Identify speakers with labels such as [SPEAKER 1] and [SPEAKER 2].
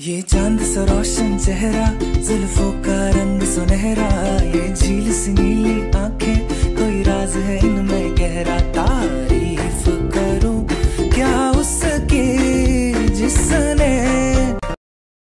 [SPEAKER 1] ये चाँद सा रोशन चेहरा, जुल्फों का रंग सुनहरा। ये झील सी नीली आँखें, कोई राज है इनमें गहरा। तारीफ़ करूँ क्या उसके सके